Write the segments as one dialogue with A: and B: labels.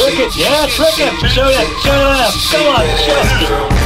A: trick it. Yeah, trick it. Show it. Show it. Come on, show it.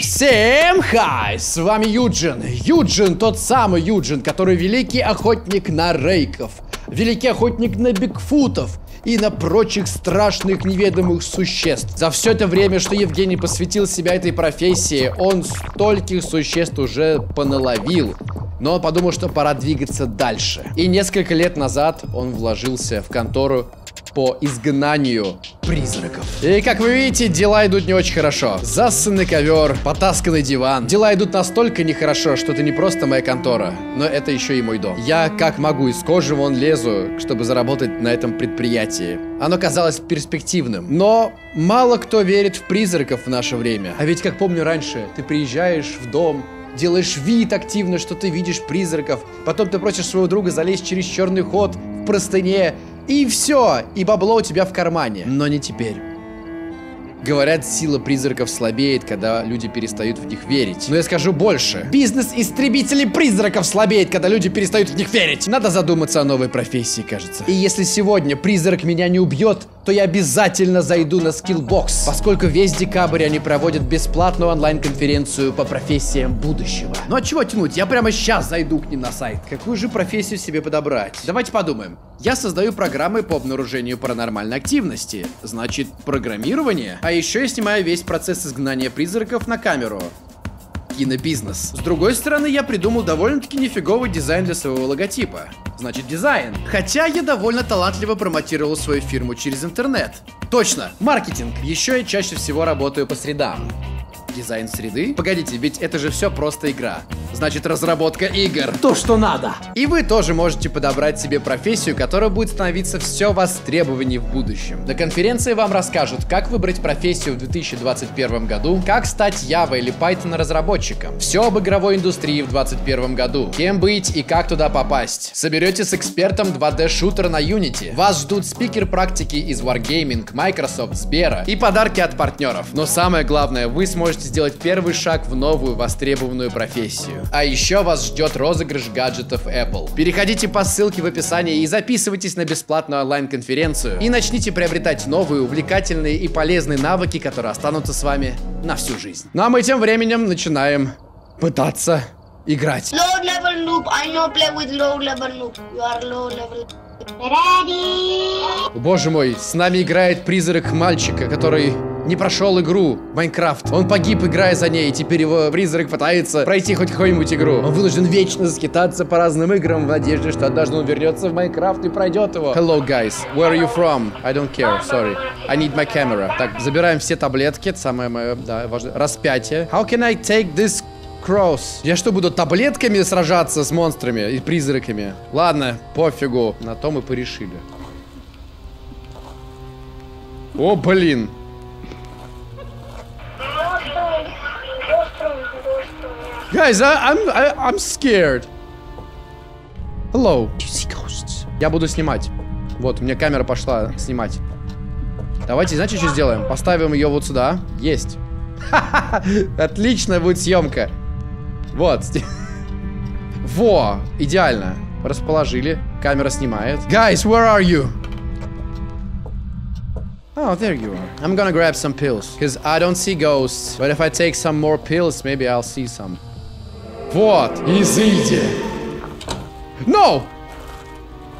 B: Всем хай! С вами Юджин. Юджин, тот самый Юджин, который великий охотник на рейков, великий охотник на бигфутов и на прочих страшных неведомых существ. За все это время, что Евгений посвятил себя этой профессии, он стольких существ уже поналовил. Но он подумал, что пора двигаться дальше. И несколько лет назад он вложился в контору по изгнанию призраков. И как вы видите, дела идут не очень хорошо. Засанный ковер, потасканный диван. Дела идут настолько нехорошо, что это не просто моя контора, но это еще и мой дом. Я как могу из кожи вон лезу, чтобы заработать на этом предприятии. Оно казалось перспективным, но мало кто верит в призраков в наше время. А ведь, как помню раньше, ты приезжаешь в дом, делаешь вид активно, что ты видишь призраков, потом ты просишь своего друга залезть через черный ход в простыне, и все, и бабло у тебя в кармане. Но не теперь. Говорят, сила призраков слабеет, когда люди перестают в них верить. Но я скажу больше. Бизнес истребителей призраков слабеет, когда люди перестают в них верить. Надо задуматься о новой профессии, кажется. И если сегодня призрак меня не убьет, то я обязательно зайду на Skillbox, поскольку весь декабрь они проводят бесплатную онлайн-конференцию по профессиям будущего. Ну а чего тянуть? Я прямо сейчас зайду к ним на сайт. Какую же профессию себе подобрать? Давайте подумаем. Я создаю программы по обнаружению паранормальной активности. Значит, программирование. А еще я снимаю весь процесс изгнания призраков на камеру кинобизнес. С другой стороны, я придумал довольно-таки нифиговый дизайн для своего логотипа. Значит, дизайн. Хотя я довольно талантливо промотировал свою фирму через интернет. Точно, маркетинг. Еще я чаще всего работаю по средам дизайн среды? Погодите, ведь это же все просто игра. Значит, разработка игр.
A: То, что надо.
B: И вы тоже можете подобрать себе профессию, которая будет становиться все востребованнее в будущем. На конференции вам расскажут, как выбрать профессию в 2021 году, как стать Java или Python разработчиком, все об игровой индустрии в 2021 году, кем быть и как туда попасть. Соберете с экспертом 2D шутер на Unity. Вас ждут спикер практики из Wargaming, Microsoft, Сбера и подарки от партнеров. Но самое главное, вы сможете сделать первый шаг в новую востребованную профессию. А еще вас ждет розыгрыш гаджетов Apple. Переходите по ссылке в описании и записывайтесь на бесплатную онлайн-конференцию и начните приобретать новые, увлекательные и полезные навыки, которые останутся с вами на всю жизнь. Ну а мы тем временем начинаем пытаться играть.
C: Low level noob. I know play with low level noob. You are low level. Ready?
B: Боже мой, с нами играет призрак мальчика, который не прошел игру Майнкрафт. Он погиб, играя за ней, и теперь его призрак пытается пройти хоть какую-нибудь игру. Он вынужден вечно скитаться по разным играм в надежде, что однажды он вернется в Майнкрафт и пройдет его. Hello, guys. Where are you from? I don't care, sorry. I need my camera. Так, забираем все таблетки, это самое мое, да, важно. Распятие. How can I take this Cross. Я что, буду таблетками сражаться с монстрами и призраками? Ладно, пофигу. На то мы порешили. О, блин. Guys, I, I'm, I, I'm scared. Hello. Я буду снимать. Вот, у меня камера пошла снимать. Давайте, знаете, что сделаем? Поставим ее вот сюда. Есть. Отличная будет съемка. Вот. Во, идеально. Расположили. Камера снимает. Guys, where are you? Oh, there you are. I'm gonna grab some pills. Because I don't see ghosts. But if I take some more pills, maybe I'll see some. Вот, изыди. No!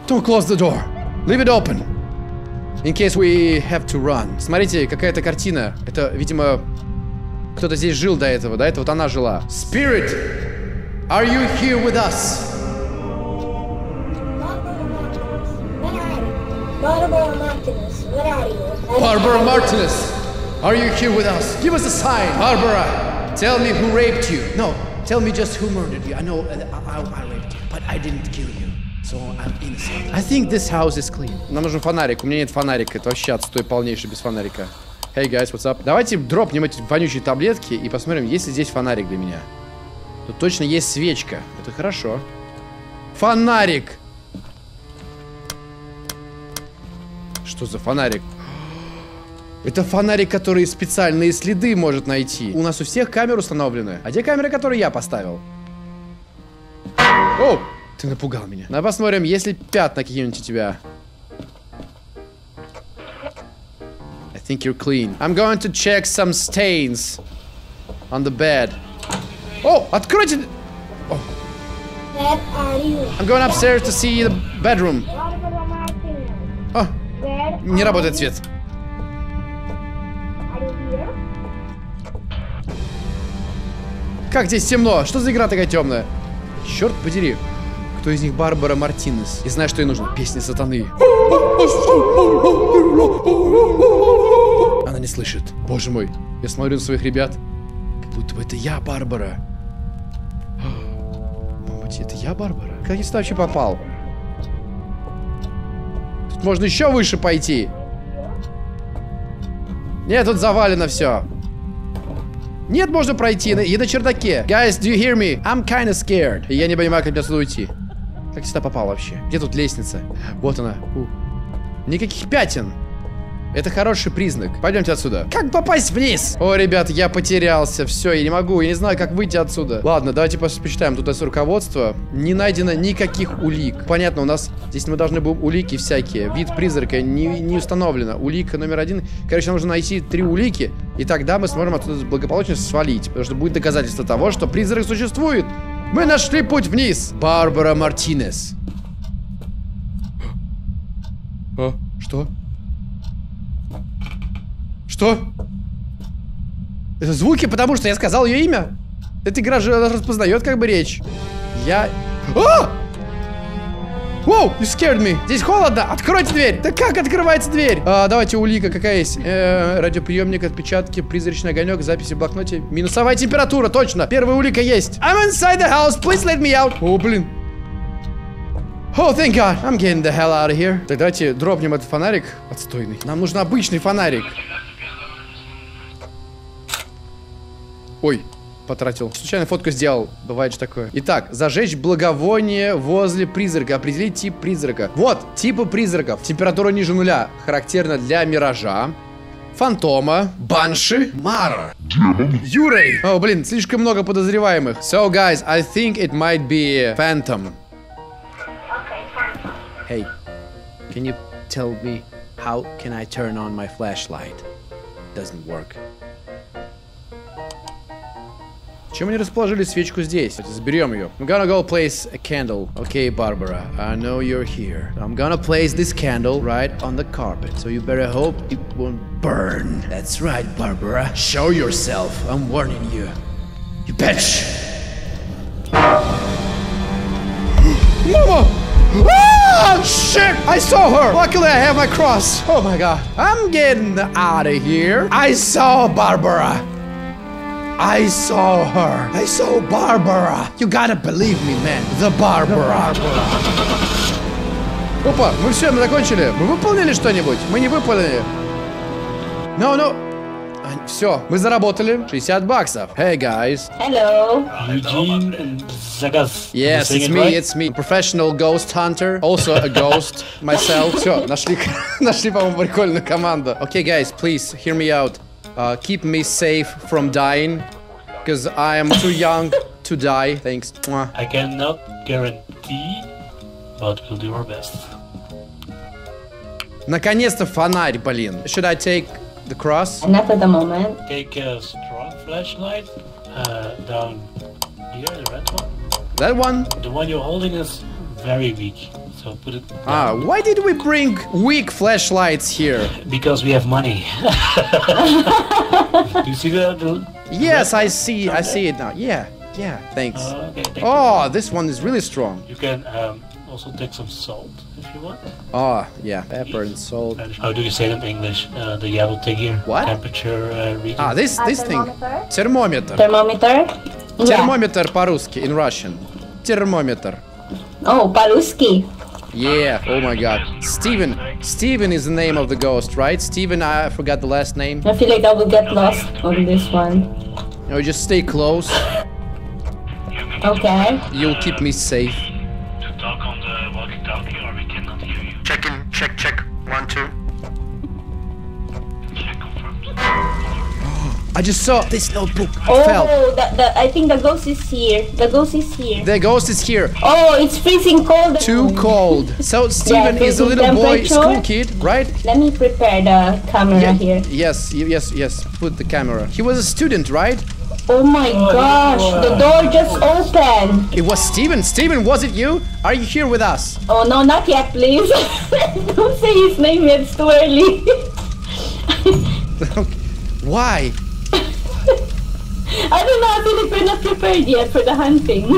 B: Don't close the door. Leave it open. In case we have to run. Смотрите, какая-то картина. Это, видимо, кто-то здесь жил до этого. До этого вот она жила. Spirit, are you here with us?
C: Barbara Martinez, where are you?
B: Barbara Martinez, are you here with us? Give us a sign. Barbara, tell me who raped you. No, tell me just who murdered you. I know uh, I, I, I raped you, but I didn't kill you. So I'm innocent. I think this house is clean. Нам нужен фонарик. У меня нет фонарика. Это вообще отстой полнейший без фонарика. Hey guys, what's up? Давайте дропнем эти вонючие таблетки и посмотрим, есть ли здесь фонарик для меня. Тут точно есть свечка. Это хорошо. Фонарик! Что за фонарик? Это фонарик, который специальные следы может найти. У нас у всех камеры установлены. А где камеры, которые я поставил? О! Ты напугал меня. Давай посмотрим, есть ли пятна какие-нибудь у тебя. think you're clean. I'm going to check some stains on the bed. О, откройте! I'm going upstairs to see the bedroom. О, не работает свет. Как здесь темно? Что за игра такая темная? Черт подери. Кто из них Барбара Мартинес? И знаешь, что ей нужно? Песни сатаны. Она не слышит. Боже мой. Я смотрю на своих ребят. Как будто бы это я, Барбара. Может это я, Барбара? Как я сюда вообще попал? Тут можно еще выше пойти. Нет, тут завалено все. Нет, можно пройти. Я на чердаке. Guys, do you hear me? I'm kinda scared. И я не понимаю, как мне отсюда уйти. Как сюда попал вообще? Где тут лестница? Вот она. Никаких пятен. Это хороший признак. Пойдемте отсюда. Как попасть вниз? О, ребят, я потерялся. Все, я не могу. Я не знаю, как выйти отсюда. Ладно, давайте пос- почитаем. Тут есть руководство. Не найдено никаких улик. Понятно, у нас здесь мы должны будем улики всякие. Вид призрака не, не установлено. Улика номер один. Короче, нам нужно найти три улики. И тогда мы сможем отсюда благополучно свалить. Потому что будет доказательство того, что призрак существует. Мы нашли путь вниз. Барбара Мартинес. А, что? Что? Это звуки, потому что я сказал ее имя. Эта игра же распознает как бы речь. Я... А! Воу, you scared me. Здесь холодно. Откройте дверь. Да как открывается дверь? А, давайте улика какая есть. Э, радиоприемник, отпечатки, призрачный огонек, записи в блокноте. Минусовая температура, точно. Первая улика есть. I'm inside the house. Please let me out. О, блин. Oh, thank God. I'm getting the hell out of here. Так давайте дропнем этот фонарик отстойный. Нам нужен обычный фонарик. Ой, потратил. Случайно фотку сделал. Бывает же такое. Итак, зажечь благовоние возле призрака. Определить тип призрака. Вот, типы призраков. Температура ниже нуля. Характерна для миража. Фантома, Банши, Мара, Юрей. О, блин, слишком много подозреваемых. So, guys, I think it might be Phantom. Hey, can you tell me how can I turn on my flashlight? Doesn't work. Чем они расположили свечку здесь? Давайте Заберем ее. I'm gonna go place a candle. Okay, Barbara, I know you're here. I'm gonna place this candle right on the carpet. So you better hope it won't burn. That's right, Barbara. Show yourself. I'm warning you. You bitch. Mama! Ah, shit! I saw her! Luckily, I have my cross. Oh my god. I'm getting out of here. I saw Barbara. I saw her. I saw Barbara. You gotta believe me, man. The Barbara. Опа, мы все, мы закончили. Мы выполнили что-нибудь? Мы не выполнили. No, no. Все, мы заработали 60 баксов. Hey, guys.
C: Hello.
A: Eugene and Zagas.
B: Yes, it's me, it's me. Professional ghost hunter. Also a ghost myself. Все, нашли, нашли, по-моему, прикольную команду. Okay, guys, please hear me out. Uh, keep me safe from dying. Because I am too young to die. Thanks. Mwah.
A: I cannot guarantee, but we'll do our best.
B: Наконец-то фонарь, блин. Should I take the cross?
C: Not at the moment.
A: Take a strong flashlight uh, down here, the red one.
B: That one?
A: The one you're holding is very weak, so put it
B: Ah,
A: down.
B: why did we bring weak flashlights here?
A: because we have money. do you see the? the
B: Yes, I see. I see it now. Yeah, yeah. Thanks.
A: uh, okay, thank you.
B: Oh, this one is really strong.
A: You can um, also take some salt if you want.
B: Oh, yeah. Pepper and salt.
A: And How do you say it in English? Uh, the yellow thing here.
B: What?
A: Temperature uh, reading.
B: Ah, this this thing.
D: thermometer?
B: Термометр.
C: Thermometer? Yeah.
B: Термометр по-русски, in Russian. Термометр.
C: Oh, Paluski.
B: Yeah, oh my god. Steven. Steven is the name of the ghost, right? Steven, I forgot the last name.
C: I feel like I will get lost on this one.
B: No, just stay close.
C: Okay.
B: You'll keep me safe.
A: To talk on the walkie-talkie, or we cannot hear you.
B: Check in, check, check. One, two. I just saw this notebook. Oh, fell.
E: Oh, the, the, I think the ghost is here. The ghost is here.
B: The ghost is here.
E: Oh, it's freezing cold.
B: Too cold. So Steven is a little boy, school kid, right?
E: Let me prepare the camera
B: Yeah,
E: here.
B: Yes, yes, yes. Put the camera. He was a student, right?
E: Oh my gosh, the door just opened.
B: It was Steven. Steven, was it you? Are you here with us?
E: Oh no, not yet, please. Don't say his name yet, it's too early.
B: Why?
E: I don't know, I feel like we're not prepared yet for the hunting.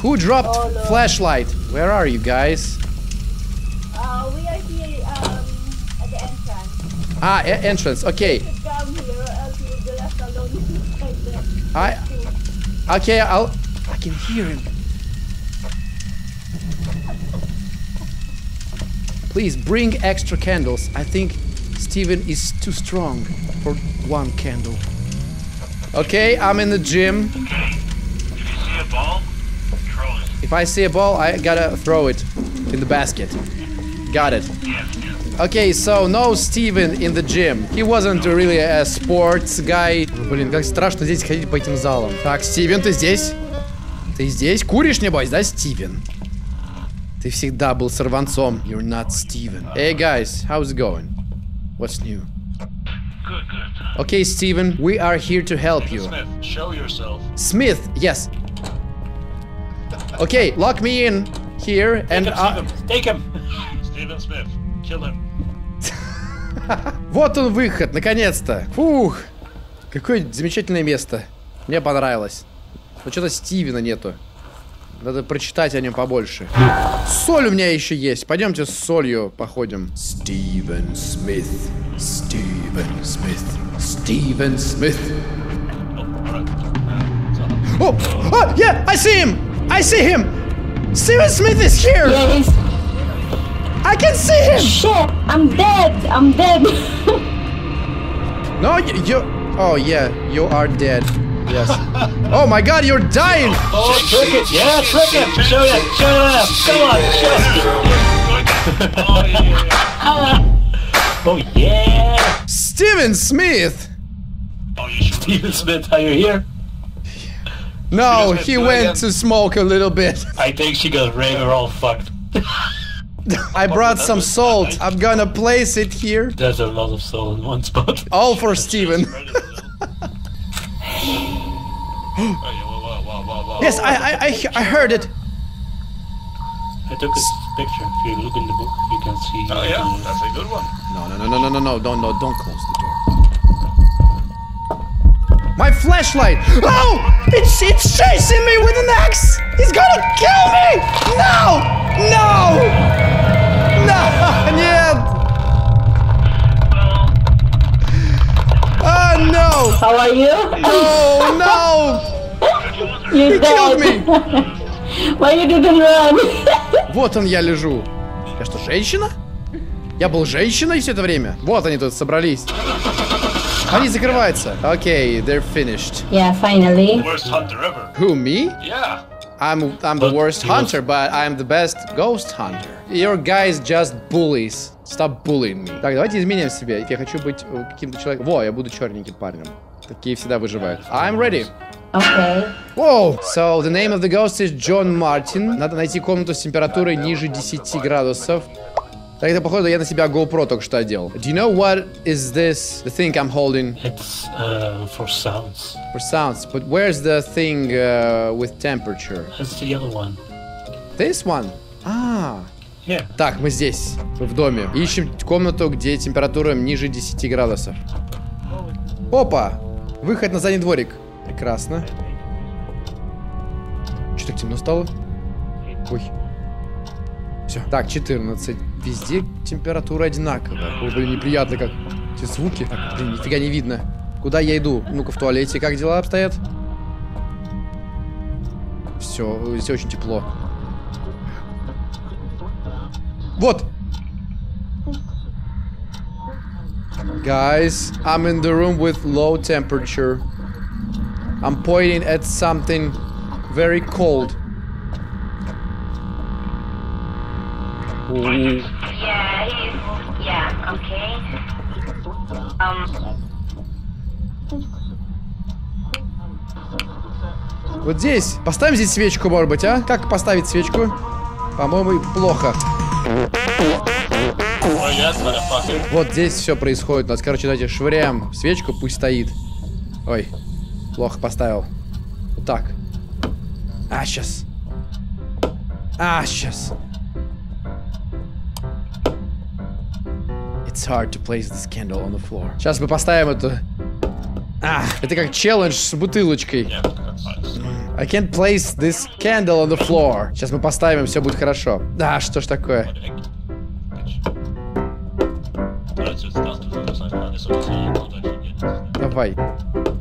B: Who dropped
E: Oh, no.
B: flashlight? Where are you guys?
E: uh, we are here um, at the entrance.
B: Ah, e- entrance. Okay.
E: Come here else you will be left alone
B: I. Okay, I'll. I can hear him. Please bring extra candles. I think Steven is too strong for one candle. Okay, I'm in the gym.
A: See a ball? Throw it.
B: If I see a ball, I gotta throw it in the basket. Got it. Okay, so no Steven in the gym. He wasn't really a sports guy. Блин, как страшно здесь ходить по этим залам. Так, Стивен, ты здесь? Ты здесь? Куришь, небось, да, Стивен? Ты всегда был сорванцом. You're not Steven. Hey, guys, how's it going? What's new? Okay, Steven, we are here to help you.
A: Smith, show yourself.
B: Smith, yes. Okay, lock me in here and...
A: Take him,
B: uh,
A: Stephen. Take him. Stephen Smith. Kill him.
B: Вот он выход, наконец-то. Фух. Какое замечательное место. Мне понравилось. Но что-то Стивена нету. Надо прочитать о нем побольше. Соль у меня еще есть. Пойдемте с солью походим. Стивен Смит. Стивен Смит. Steven Smith.
A: Oh,
B: oh, yeah, I see him. I see him. Steven Smith is here.
E: Yes.
B: I can see him.
E: Shit, I'm dead. I'm dead.
B: no, you, you. Oh yeah, you are dead. Yes. oh my God, you're dying.
A: Oh, trick it. Yeah, trick it. Show it. Show it up. Come on, show it. oh yeah. oh yeah.
B: Steven Smith.
A: Oh, you should Stephen Smith, are you here?
B: No,
A: Smith,
B: he went
A: again.
B: to smoke a little bit.
A: I think she got Raver all fucked.
B: I brought some salt. I'm gonna place it here.
A: There's a lot of salt in one spot.
B: All for Steven. Oh, yes, I, I, I, I heard it.
A: I took his picture. If you look in the book, you can see.
F: Oh yeah, the... that's a good one.
B: No, no, no, no, no, no, no, don't, no, don't close the door. My flashlight! Oh, it's it's chasing me with an axe. He's gonna kill me! No, no, no, yeah. Oh no!
E: How are you?
B: Oh no!
E: you
B: he dead. killed me!
E: Why you didn't run?
B: Вот он я лежу. Я что, женщина? Я был женщиной все это время? Вот они тут собрались. Они закрываются. Окей, they're finished.
E: yeah, finally.
A: Worst hunter ever.
B: Who, me?
A: Yeah.
B: I'm I'm the worst
A: was-
B: hunter, but I'm the best ghost hunter. Your guys just bullies. Stop bullying me. Так, давайте изменим себя. Я хочу быть э, каким-то человеком. Во, я буду черненьким парнем. Такие всегда выживают. I'm ready.
E: Okay.
B: Whoa! So, the name of the ghost is John Martin. Надо найти комнату с температурой ниже 10 градусов. Так, это, походу, я на себя GoPro только что одел. Do you know what is this, the thing I'm holding
A: It's uh, for sounds.
B: for sounds? But where's the thing uh, with temperature?
A: That's the yellow one.
B: This one? А,
A: Yeah.
B: Так, мы здесь, мы в доме. Ищем комнату, где температура ниже 10 градусов. Опа! Выход на задний дворик. Прекрасно. Что так темно стало? Ой. Все. Так, 14. Везде температура одинаковая. Ой, блин, неприятно как. Эти звуки. Так, блин, нифига не видно. Куда я иду? Ну-ка, в туалете как дела обстоят? Все, здесь очень тепло. Вот! Guys, I'm in the room with low temperature. I'm pointing at something very cold. Ooh.
C: Yeah, he's, yeah, okay.
E: Um,
B: Вот здесь. Поставим здесь свечку, может быть, а? Как поставить свечку? По-моему, плохо. Вот здесь все происходит. У нас, короче, давайте швыряем свечку, пусть стоит. Ой, плохо поставил. Вот так. А, сейчас. А, сейчас. It's hard to place this candle on the floor. Сейчас мы поставим эту... А, это как челлендж с бутылочкой. I can't place this candle on the floor. Сейчас мы поставим, все будет хорошо. Да, что ж такое?
A: That's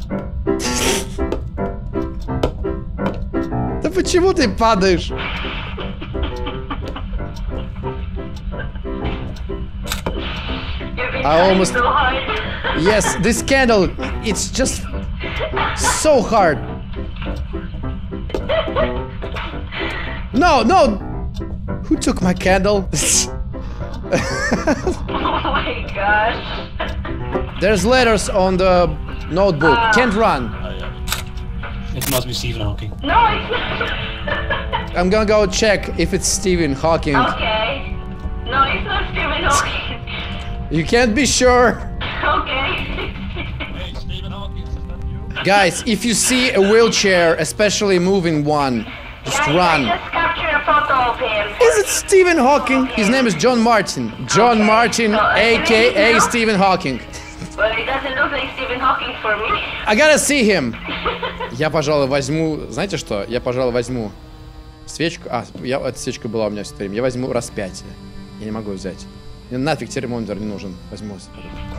B: почему ты падаешь?
E: you're
B: I almost-
E: so hard.
B: Yes, this candle, it's just so hard. No, no! Who took my candle?
E: oh my gosh.
B: There's letters on the notebook. Can't run.
A: Yeah. It must be Stephen Hawking.
E: No, it's not.
B: I'm gonna go check if it's Stephen Hawking.
E: okay. No, it's not Stephen Hawking.
B: You can't be sure.
E: okay.
A: Hey, Stephen Hawking, is that you?
B: Guys, if you see a wheelchair, especially moving one, just
E: Guys,
B: run.
E: I just captured a photo of him.
B: Is it Stephen Hawking? His name is John Martin. John
E: Okay,
B: Martin,
E: so, uh,
B: aka
E: no?
B: Stephen Hawking.
E: Well, it doesn't look like Stephen Hawking for me.
B: I gotta see him. Я, пожалуй, возьму... Знаете что? Я, пожалуй, возьму свечку. А, я, эта свечка была у меня все время. Я возьму распятие. Я не могу взять. Мне нафиг термометр не нужен. Возьму.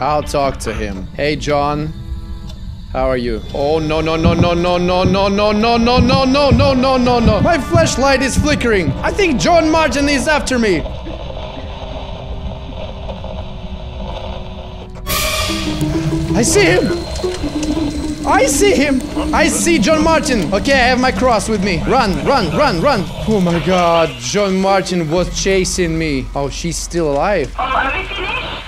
B: I'll talk to him. Hey, John. How are you? Oh, no, no, no, no, no, no, no, no, no, no, no, no, no, no, no, no. My flashlight is flickering. I think John Martin is after me. I see him. I see him. I see John Martin. Okay, I have my cross with me. Run, run, run, run. Oh my god, John Martin was chasing me. Oh, she's still alive.
E: Oh, are we finished?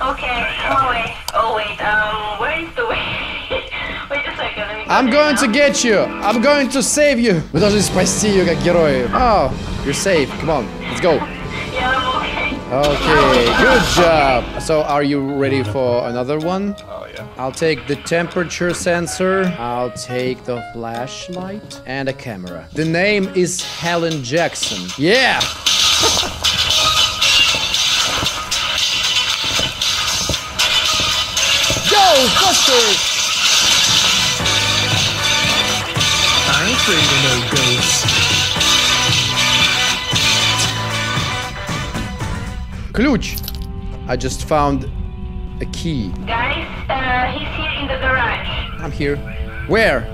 E: Okay. Oh wait. Oh wait. Um, where is the way? wait a second. Let me. go
B: I'm
E: there
B: going
E: now.
B: to get you. I'm going to save you. Вы должны спасти ее как герои. Oh, you're safe. Come on, let's go.
E: Yeah, I'm okay.
B: Okay, good job. So, are you ready for another one?
A: Oh, yeah.
B: I'll take the temperature sensor. I'll take the flashlight and a camera. The name is Helen Jackson. Yeah. Go, Buster!
F: I ain't afraid of no ghosts.
B: Ключ. I just found a key. I'm here. Where?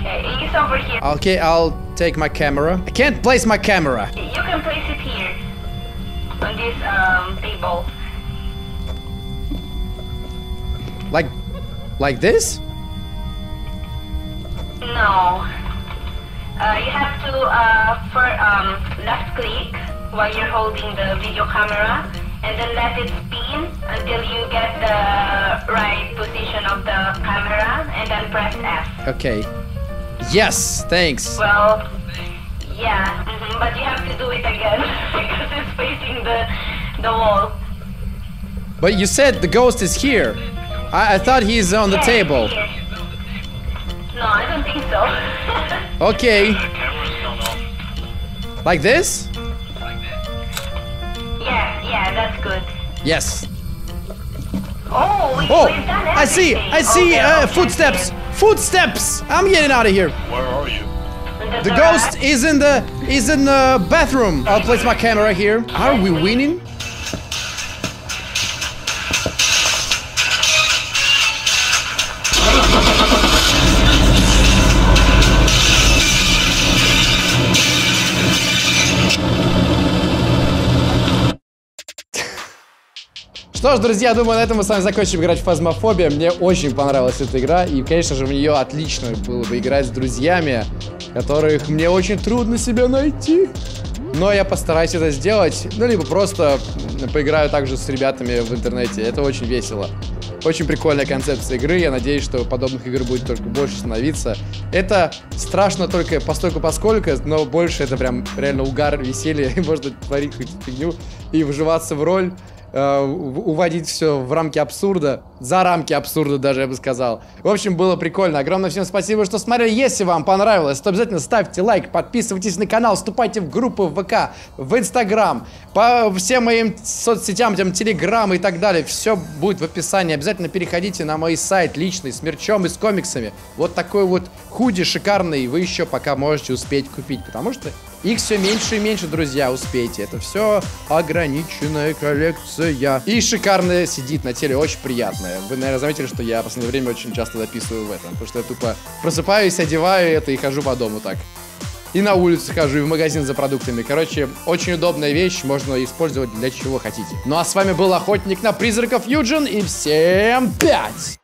E: Okay, he's over here.
B: Okay, I'll take my camera. I can't place my camera.
E: You can place it here on this um table.
B: Like, like this?
E: No. Uh, you have to uh, for um left click while you're holding the video camera, and then let it spin until you get the right position of the camera, and then press F.
B: Okay. Yes, thanks.
E: Well, yeah, mhm, but you have to do it again because it's facing the the wall.
B: But you said the ghost is here. I, I thought he's on the
E: Yeah,
B: table.
E: here. No, I don't think so.
B: Okay,
A: The camera's gone off.
B: like this?
E: Good.
B: Yes.
E: Oh, we,
B: Oh,
E: done
B: I see. I see
E: Okay,
B: uh, footsteps.
E: okay.
B: Footsteps. I'm getting out of here.
A: Where are you?
B: The
E: garage.
B: ghost is in the is in the bathroom. I'll place my camera here. Are we winning? Что ж, друзья, думаю, на этом мы с вами закончим играть в Фазмофобия. Мне очень понравилась эта игра, и, конечно же, в нее отлично было бы играть с друзьями, которых мне очень трудно себя найти. Но я постараюсь это сделать, ну, либо просто поиграю также с ребятами в интернете. Это очень весело. Очень прикольная концепция игры. Я надеюсь, что подобных игр будет только больше становиться. Это страшно только постольку поскольку, но больше это прям реально угар, веселье. Можно творить хоть фигню и вживаться в роль э, уводить все в рамки абсурда, за рамки абсурда даже, я бы сказал. В общем, было прикольно. Огромное всем спасибо, что смотрели. Если вам понравилось, то обязательно ставьте лайк, подписывайтесь на канал, вступайте в группы в ВК, в Инстаграм, по всем моим соцсетям, там, Телеграм и так далее. Все будет в описании. Обязательно переходите на мой сайт личный с мерчом и с комиксами. Вот такой вот худи шикарный вы еще пока можете успеть купить, потому что их все меньше и меньше, друзья, успейте. Это все ограниченная коллекция. И шикарная сидит на теле, очень приятная. Вы, наверное, заметили, что я в последнее время очень часто записываю в этом. Потому что я тупо просыпаюсь, одеваю это и хожу по дому так. И на улицу хожу, и в магазин за продуктами. Короче, очень удобная вещь, можно использовать для чего хотите. Ну а с вами был Охотник на призраков Юджин, и всем пять!